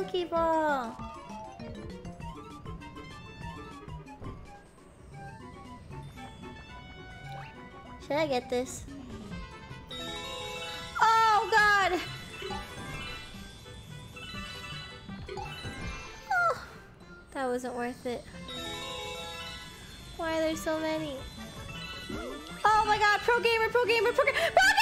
monkey. Should I get this? Oh god! Oh, that wasn't worth it. Why are there so many? Oh my god, pro gamer, pro gamer, pro gamer, pro gamer!